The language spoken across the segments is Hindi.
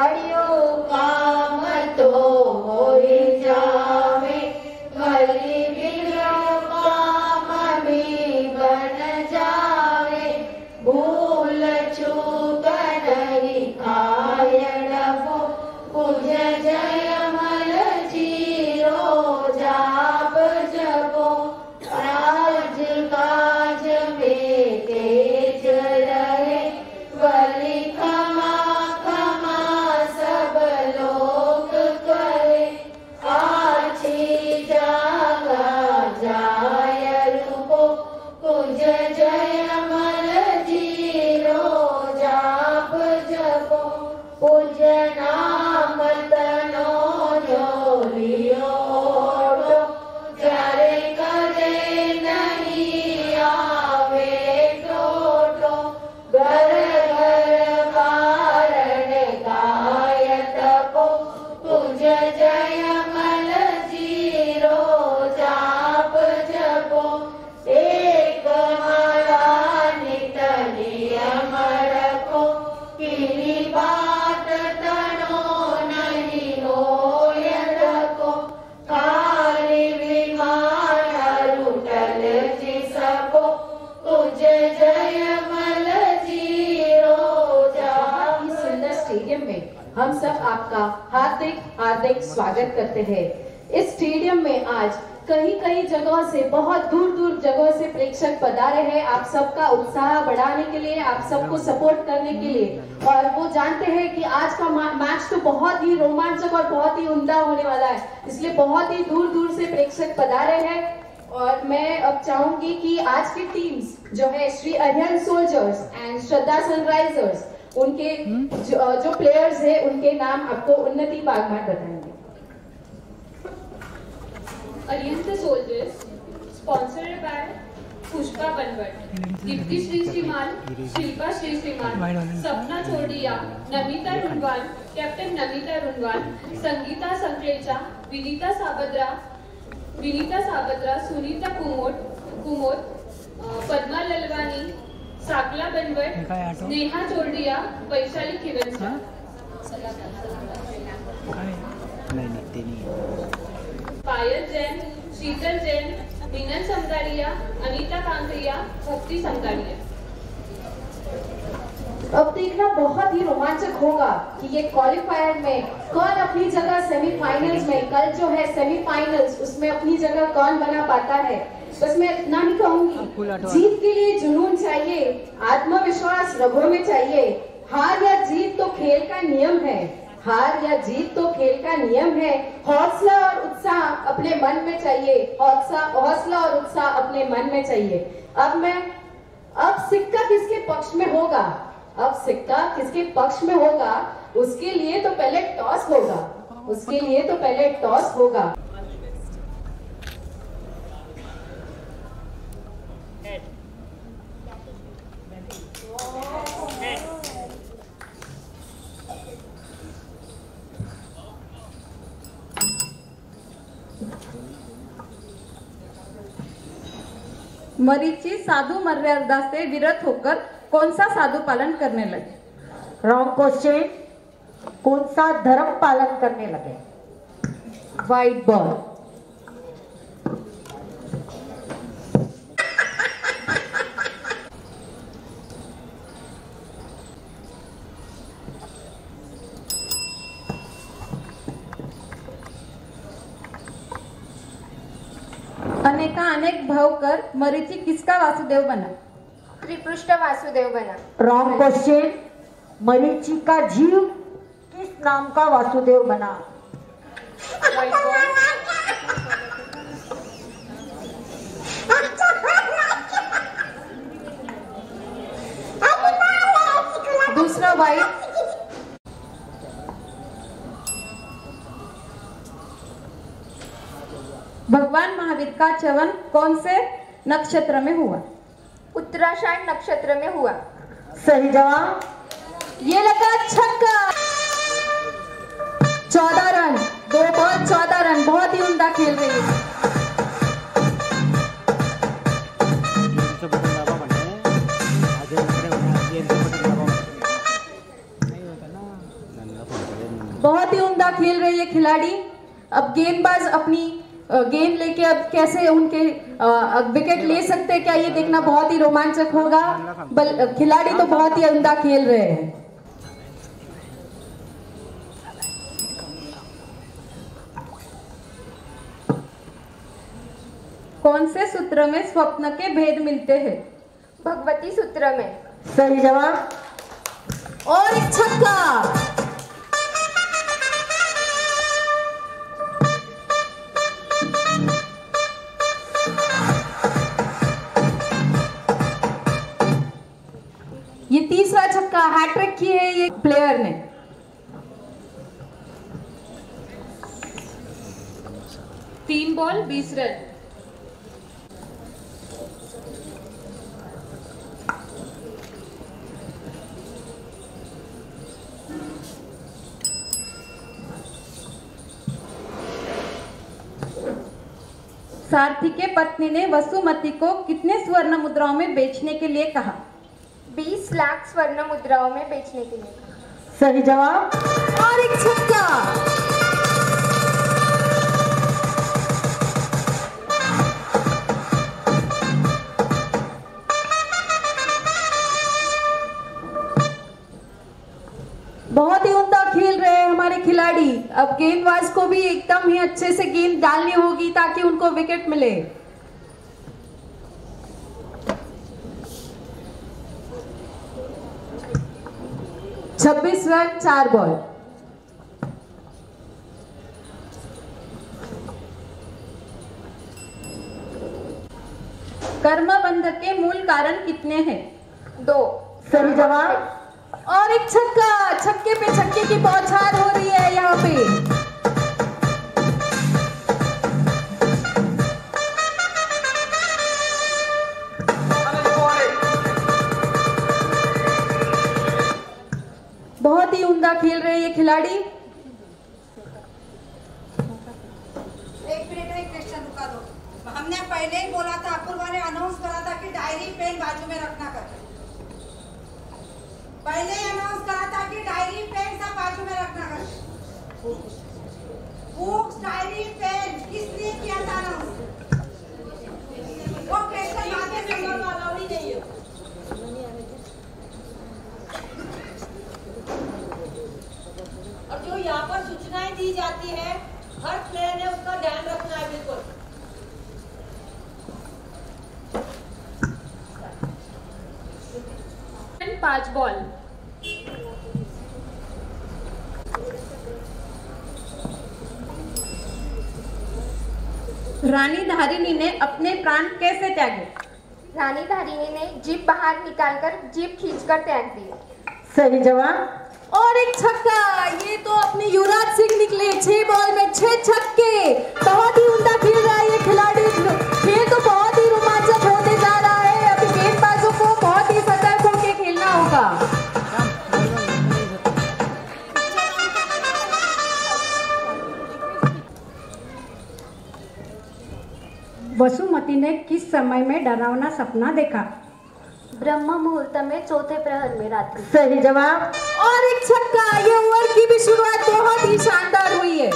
audio स्वागत करते हैं। इस स्टेडियम में आज कई कई जगहों से बहुत दूर दूर जगहों से प्रेक्षक पधारे हैं। आप सबका उत्साह बढ़ाने के लिए आप सबको सपोर्ट करने के लिए। और वो जानते हैं कि आज का मैच तो बहुत ही रोमांचक और बहुत ही उमदा होने वाला है। इसलिए बहुत ही दूर दूर से प्रेक्षक पधारे हैं। और मैं अब चाहूँगी कि आज की टीम्स जो है Shri Aryan soldiers and Shraddha sunrisers उनके जो, जो प्लेयर्स है उनके नाम आपको उन्नति बागमाट बताएँगे। Arihant soldiers, sponsored by Pushpa Banvat, Dipti Shri Shriman, Shilpa Shri Shriman, Sapna Chodia, Namita Runwan, Captain Namita Runwan, Sangeeta Sanklecha, Vinita Sabadra, Vinita Sabadra, Sunita Kumot, Kumot, uh, Padma Lalwani, Sakla Banvat, Neha Chodia, Vaishali Kivansa. नहीं नहीं ते नहीं है पायल जैन, शीतल जैन, मीनन समदारिया अनीता कांकरिया, भक्ति समदारिया अब देखना बहुत ही रोमांचक होगा कि ये क्वालिफायर में कौन अपनी जगह सेमीफाइनल्स में, कल जो है सेमीफाइनल्स उसमें अपनी जगह कौन बना पाता है? बस मैं इतना ही कहूँगी। जीत के लिए जुनून चाहिए, आत्मविश्वास रगों में चाहिए। हार या जीत तो खेल का नियम है। हार या जीत तो खेल का नियम है। हौसला और उत्साह अपने मन में चाहिए। हौसला हौसला और उत्साह अपने मन में चाहिए। अब मैं, अब सिक्का किसके पक्ष में होगा? अब सिक्का किसके पक्ष में होगा? उसके लिए तो पहले टॉस होगा। उसके लिए तो पहले टॉस होगा। मरीची साधु मर्यादा से विरत होकर कौन सा साधु पालन करने लगे? रॉन्ग क्वेश्चन कौन सा धर्म पालन करने लगे? वाइट बॉल अनेका अनेक भाव कर मरीची किसका वासुदेव बना? त्रिपृष्ठ वासुदेव बना. रॉन्ग क्वेश्चन मरीची का जीव किस नाम का वासुदेव बना? दूसरा वाइट भगवान महावीर का चवन कौन से नक्षत्र में हुआ? उत्तराषाढ़ नक्षत्र में हुआ। सही जवाब? ये लगा छक्का। चौदह रन। दो बॉल चौदह रन। बहुत ही उमदा खेल रही है। बहुत ही उमदा खेल रही है खिलाड़ी। अब गेंदबाज अपनी गेंद लेके अब कैसे उनके विकेट ले सकते हैं? क्या ये देखना बहुत ही रोमांचक होगा? बल खिलाड़ी तो बहुत ही उम्दा खेल रहे हैं। कौन से सूत्र में स्वप्न के भेद मिलते हैं? भगवती सूत्र में। सही जवाब। और एक छक्का। हैट्रिक की है ये प्लेयर ने। तीन बॉल बीस रन। सारथी के पत्नी ने वसुमती को कितने स्वर्ण मुद्राओं में बेचने के लिए कहा? 20 लाख स्वर्ण मुद्राओं में बेचने के लिए। सही जवाब? और एक छक्का। बहुत ही उम्दा खेल रहे हैं हमारे खिलाड़ी। अब गेंदबाज को भी एकदम ही अच्छे से गेंद डालनी होगी ताकि उनको विकेट मिले। छब्बीस रन चार बॉल। कर्म बंधक के मूल कारण कितने हैं? दो। सही जवाब। और एक छक्का छक्के पे छक्के की बौछार हो रही है यहाँ पे। उम्दा खेल रहे ये खिलाड़ी? एक मिनट क्वेश्चन रुका दो। हमने पहले ही बोला था अनाउंस करा था कि डायरी पेन बाजू में रखना कर। पहले ही अनाउंस करा था कि डायरी पेन सब बाजू में रखना कर। बुक्स डायरी पेन किसने किया था अनाउंस वो समझ अलाउड ही नहीं है और जो यहाँ पर सूचनाएँ दी जाती है। हर प्लेयर ने उसका ध्यान रखना है बिल्कुल। पाँच बॉल रानी धारिणी ने अपने प्राण कैसे त्यागे? रानी धारिणी ने जीप बाहर निकालकर जीप खींचकर त्याग दी सही जवाब। और एक छक्का। ये तो अपने युवराज सिंह निकले। छह बॉल में छह छक्के। बहुत ही उम्दा खेल रहा है ये खिलाड़ी। खेल तो बहुत ही रोमांचक होते जा रहा है। अभी गेंदबाजों को बहुत ही सतर्क होकर खेलना होगा। वसुमती ने किस समय में डरावना सपना देखा? ब्रह्म मुहूर्त में चौथे प्रहर में रात्रि। सही जवाब। और एक छक्का ये ओवर की भी शुरुआत बहुत ही शानदार हुई है।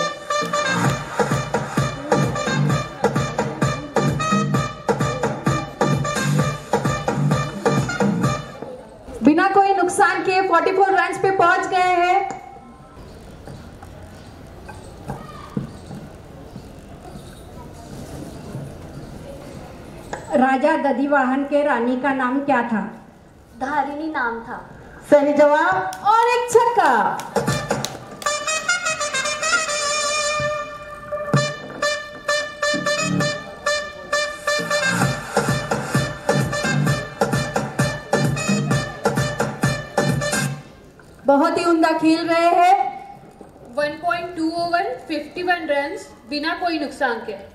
बिना कोई नुकसान के 44 रन पे पहुँच राजा दधिवाहन के रानी का नाम क्या था? धारिणी नाम था। सही जवाब? और एक छक्का। बहुत ही उमदा खेल रहे हैं। 1.2 ओवर 51 रन्स बिना कोई नुकसान के।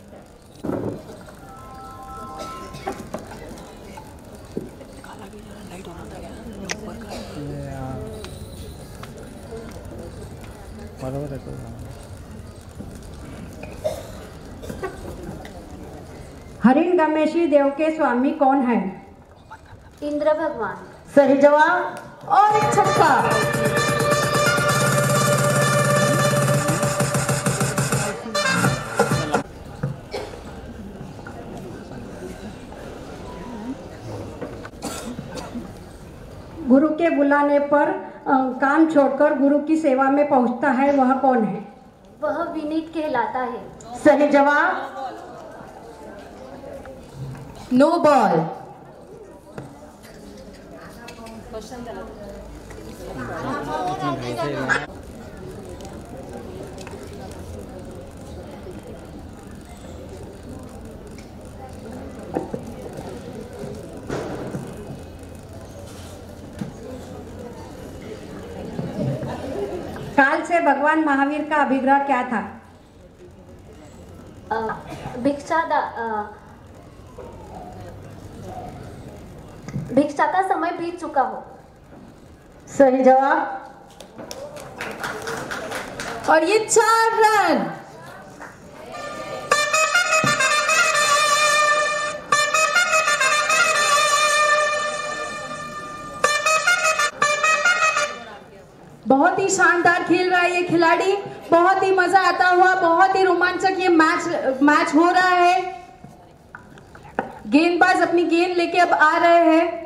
அளவு हरिण गमेशी देव के स्वामी कौन है? इंद्र भगवान। सही जवाब और एक छक्का। गुरु के बुलाने पर काम छोड़कर गुरु की सेवा में पहुँचता है वह कौन है? वह विनीत कहलाता है। सही जवाब? नो बॉल काल से भगवान महावीर का अभिग्रह क्या था? भिक्षा भिक्षा का समय बीत चुका हो। सही जवाब? और ये चार रन। बहुत ही शानदार खेल रहा है ये खिलाड़ी। बहुत ही मज़ा आता हुआ, बहुत ही रोमांचक ये मैच मैच हो रहा है। गेंदबाज अपनी गेंद लेके अब आ रहे हैं।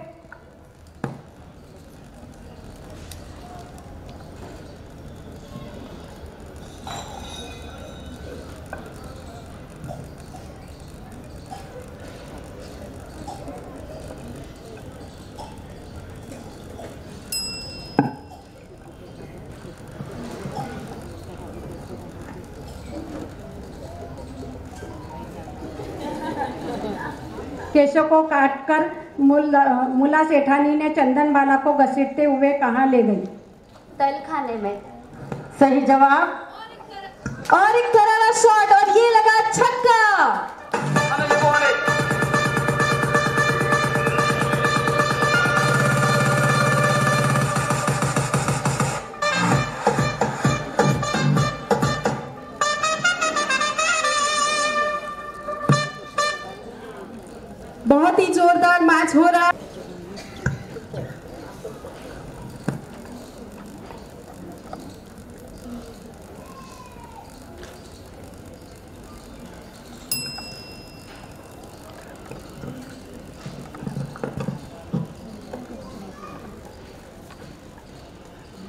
केशव को काटकर मुला मुला सेठानी ने चंदन बाला को घसीटते हुए कहा ले गई। तल खाने में। सही जवाब। और एक तरह शॉट और ये लगा छक्का।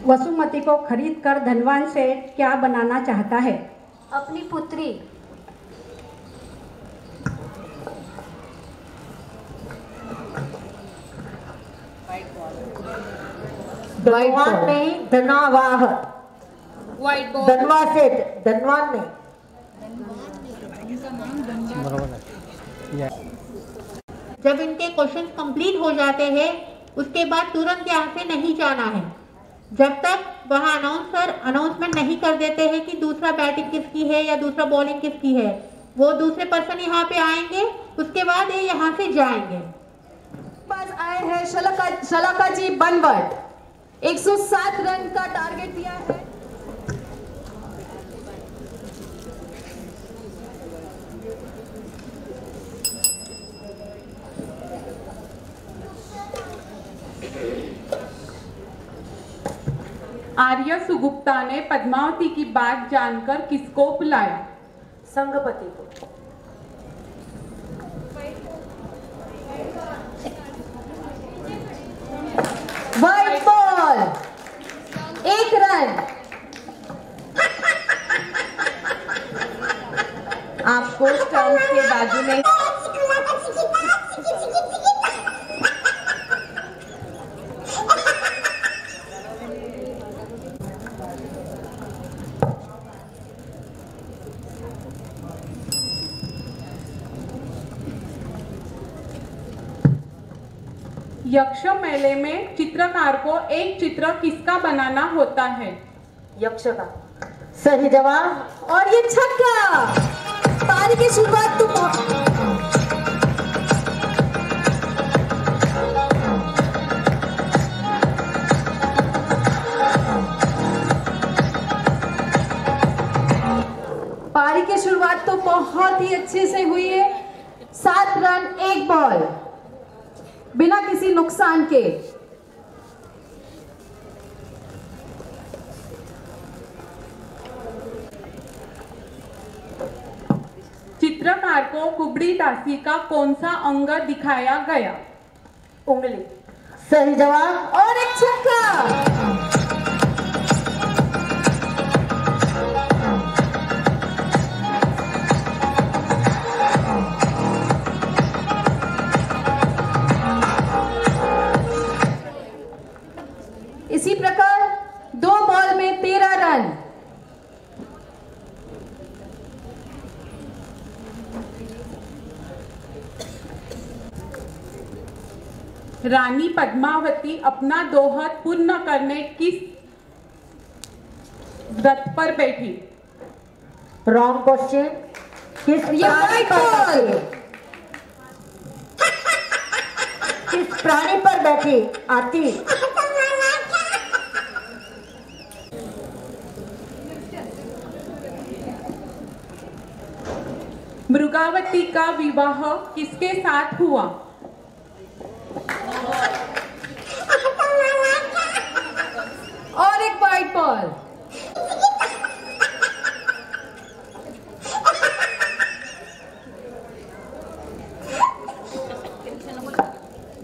वसुमती को खरीद कर धनवान से क्या बनाना चाहता है? अपनी पुत्री। धनवान नहीं धनावाह। धनवा सेठ धनवान नहीं जब इनके क्वेश्चन कंप्लीट हो जाते हैं उसके बाद तुरंत यहाँ से नहीं जाना है। जब तक वह अनाउंसर अनाउंसमेंट नहीं कर देते हैं कि दूसरा बैटिंग किसकी है या दूसरा बॉलिंग किसकी है, वो दूसरे पर्सन यहाँ पे आएँगे, उसके बाद ये यहाँ से जाएँगे। पास आए हैं शलका शलका जी बनवट। 107 रन का टारगेट दिया है। आर्य सुगुप्ता ने पद्मावती की बात जानकर किसको बुलाया? संगपति को वाइट बॉल एक रन आपको स्टंप के बाजू में यक्ष मेले में चित्रकार को एक चित्र किसका बनाना होता है? यक्ष का सही जवाब। और ये छक्का। पारी की शुरुआत तो बहुत- पारी की शुरुआत तो बहुत ही अच्छे से हुई है। सात रन, एक बॉल। बिना किसी नुकसान के। चित्रकार को कुबड़ी दासी का कौन सा अंग दिखाया गया? उंगली। सही जवाब और एक छक्का। रानी पद्मावती अपना दोहा पूर्ण करने किस व्रत पर बैठी? रॉन्ग क्वेश्चन किस ये प्राणी पर बैठी? किस प्राणी पर बैठी? आती मृगावती का विवाह किसके साथ हुआ? और ball.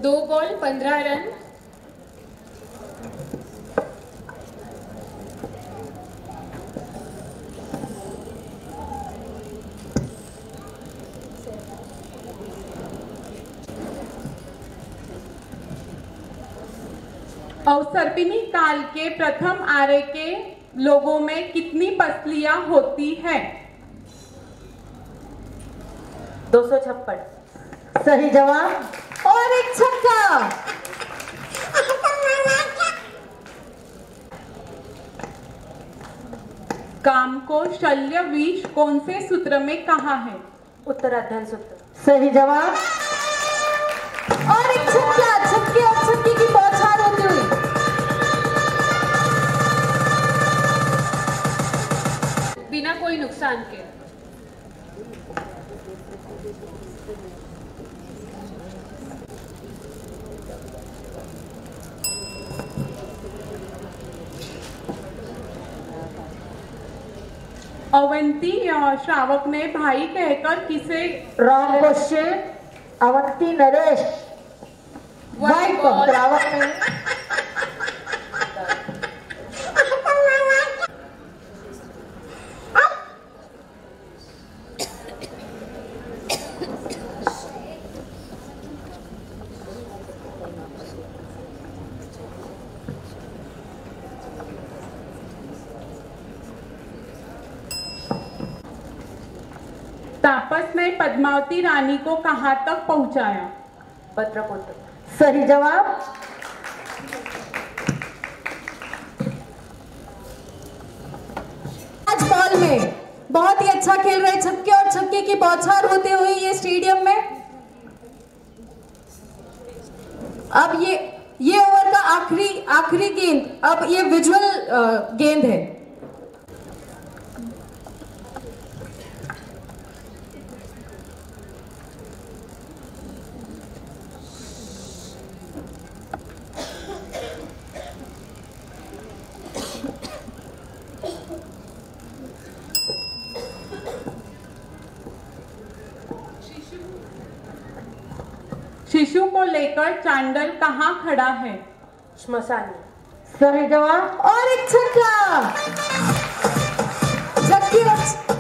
दो बॉल पंद्रह रन अवसर्पिणी काल के प्रथम आर्य के लोगों में कितनी पसलियाँ होती है? दो सौ छप्पन। सही जवाब? और एक छक्का। काम को शल्य विष कौन से सूत्र में कहा है? उत्तराध्ययन सूत्र। सही जवाब? नुकसान के। अवंती श्रावक ने भाई कहकर किसे wrong question Avanti Naresh. White ball Shravak ने तापस ने पद्मावती रानी को कहाँ तक पहुँचाया? सही जवाब। आज बॉल में बहुत ही अच्छा खेल रहे छक्के और छक्के की बौछार होते हुए ये स्टेडियम में अब ये ये ओवर का आखिरी आखिरी गेंद अब ये विजुअल गेंद है। कहाँ खड़ा है? श्मशान। में सही जवाब। और एक छक्का। छक्के और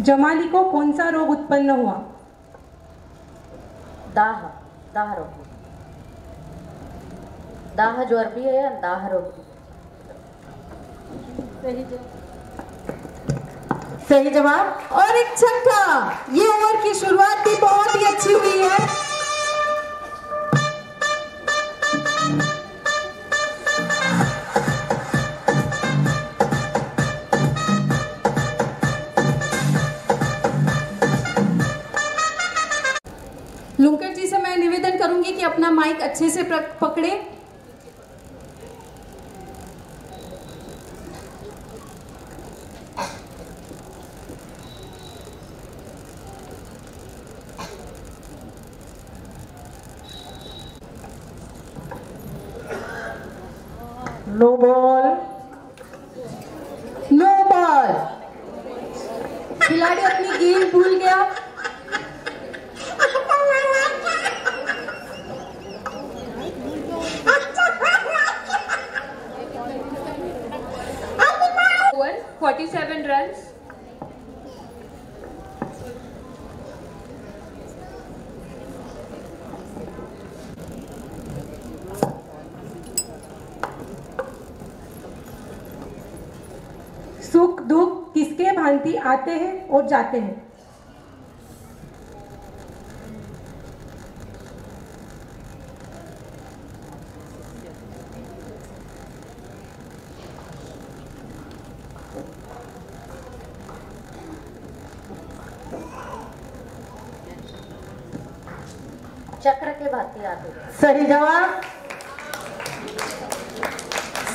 जमाली को कौन सा रोग उत्पन्न हुआ? दाह दाह रोग। दाह जो अरबी है या दाह रोग सही जवाब। और एक छक्का। ये ओवर की शुरुआत भी बहुत ही अच्छी हुई है। कि अपना माइक अच्छे से पकड़े? No ball. No खिलाड़ी अपनी गेंद भूल गया। आते हैं और जाते हैं। चक्र के भांति आते हैं सही जवाब।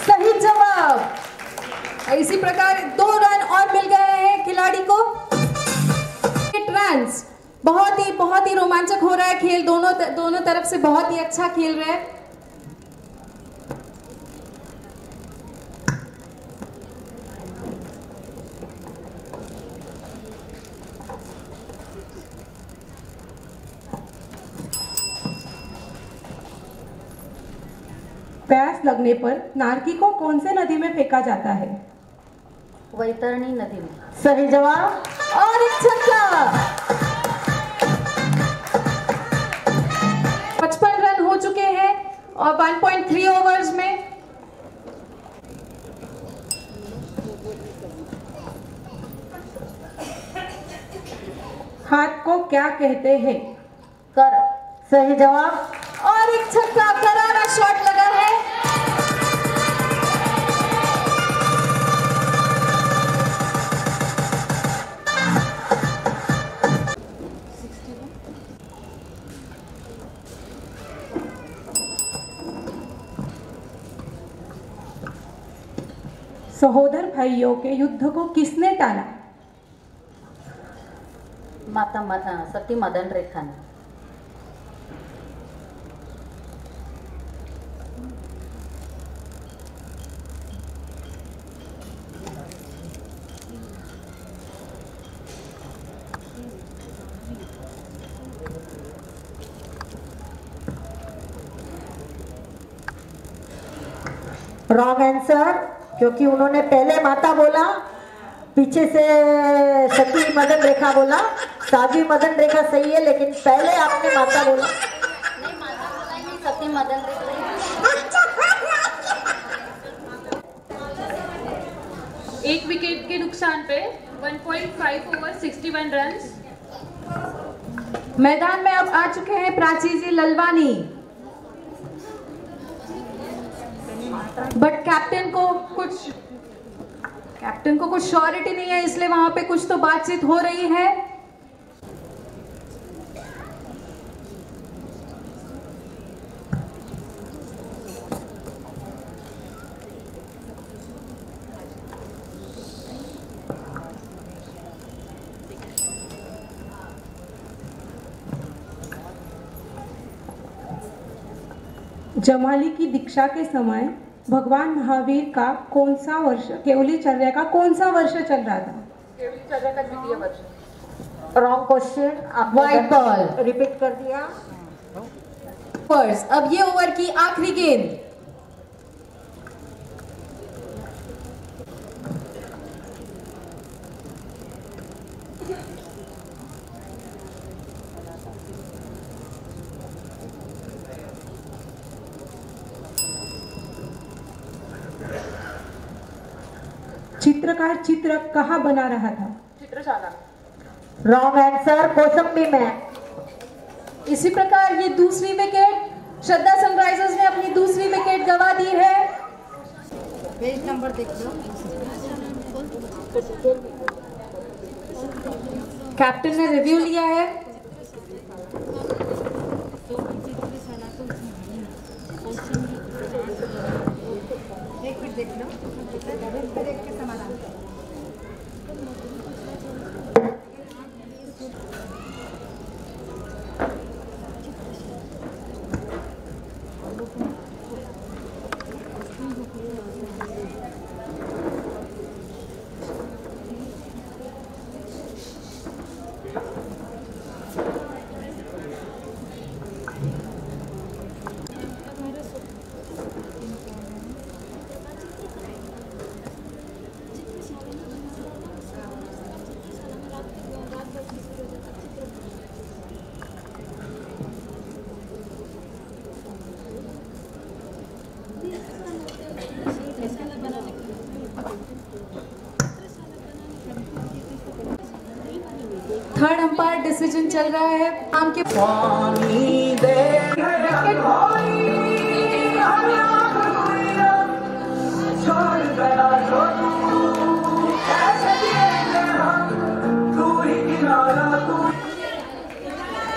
सही जवाब। इसी प्रकार दो रन और मिल गए। हैं खिलाड़ी को। रन बहुत ही बहुत ही रोमांचक हो रहा है खेल। दोनों दोनों तरफ़ से बहुत ही अच्छा खेल रहे हैं। प्यास लगने पर नारकी को कौन से नदी में फेंका जाता है? वैतरणी नदी में। सही जवाब? और छक्का। पचपन रन हो चुके हैं और 1.3 ओवर्स में। हाथ को क्या कहते हैं? कर। सही जवाब? और एक छक्का। सहोदर भाइयों के युद्ध को किसने टाला? माता माता सती मदन रेखा ने रॉन्ग आंसर क्योंकि उन्होंने पहले माता बोला पीछे से सती मदन रेखा बोला साध्वी मदन रेखा सही है लेकिन पहले आपने माता बोला। सती मदन रेखा एक विकेट के नुकसान पे 1.5 ओवर 61 रन्स मैदान में अब आ चुके हैं प्राची जी ललवानी। बट कैप्टन को कुछ कैप्टन को कुछ श्योरिटी नहीं है, इसलिए वहाँ पे कुछ तो बातचीत हो रही है। जमाली की दीक्षा के समय भगवान महावीर का कौन सा वर्ष केवली चर्या का कौन सा वर्ष चल रहा था? केवली चर्या का द्वितीय वर्ष। रॉन्ग क्वेश्चन आप बॉल रिपीट कर दिया। फ़र्स्ट अब ये ओवर की आखिरी गेंद चित्रकार चित्र कहाँ बना रहा था? चित्रशाला। रॉन्ग आंसर कौशंबी में। इसी प्रकार ये दूसरी विकेट श्रद्धा सनराइजर्स ने अपनी दूसरी विकेट गवा दी है। पेज नंबर देख लो। कैप्टन ने रिव्यू लिया है। एक मिनट देख लो फिर एक के समाधान डिसीज़न चल रहा है। आम के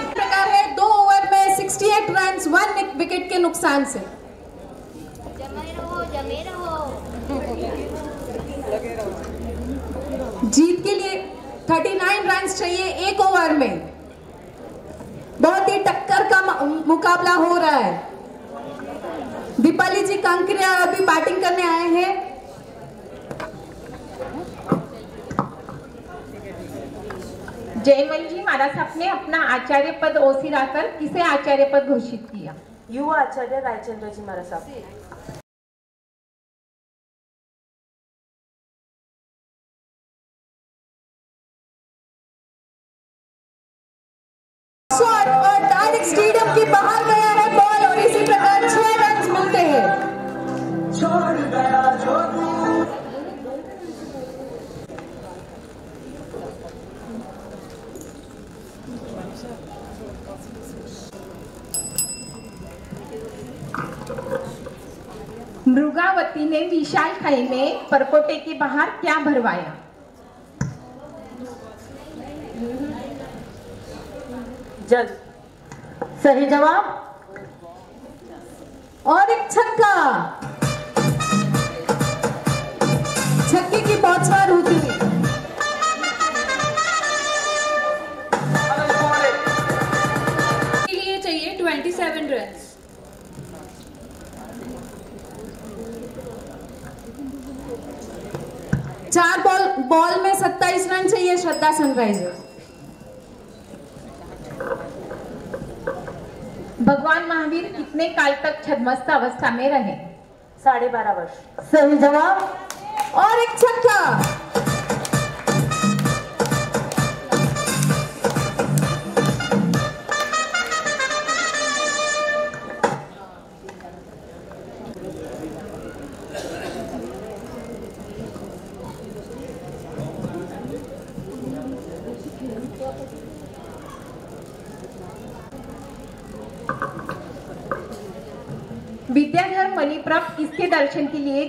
प्रकार है, दो ओवर में 68 रन वन विकेट के नुकसान से जीत के लिए 39 रन चाहिए एक ओवर में। बहुत ही टक्कर का मुकाबला हो रहा है। दीपाली जी कांकरिया अभी बैटिंग करने आए हैं। जयमल जी महाराज साहब ने अपना आचार्य पद ओसिराकर किसे आचार्य पद घोषित किया? युवा आचार्य रायचंद्र जी महाराज साहब। स्टेडियम के बाहर गया है बॉल और इसी प्रकार छह रन मिलते हैं। मृगावती ने विशाल खाई में परकोटे के बाहर क्या भरवाया? जल सही जवाब। और एक छक्का। छक्के की बौछार होती है। के लिए चाहिए 27 रन चार बॉल बॉल में 27 रन चाहिए श्रद्धा सनराइजर्स भगवान महावीर कितने काल तक छदमस्त अवस्था में रहे? साढ़े बारह वर्ष। सही जवाब। और एक छक्का।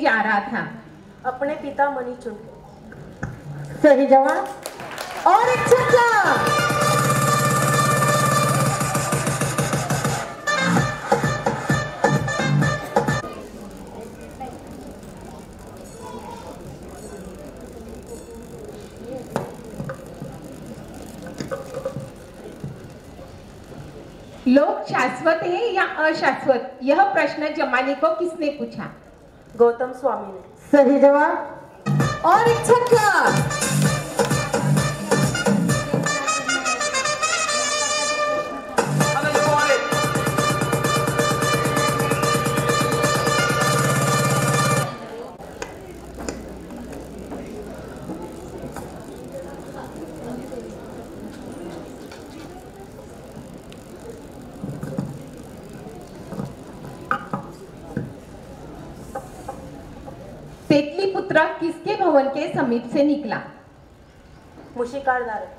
जा रहा था। अपने पिता मणि चुनके सही जवाब। और एक छक्का लोग शाश्वत है या अशाश्वत? यह प्रश्न जमाने को किसने पूछा? गौतम स्वामी ने। सही जवाब? और एक छक्का। मुशिकारदार और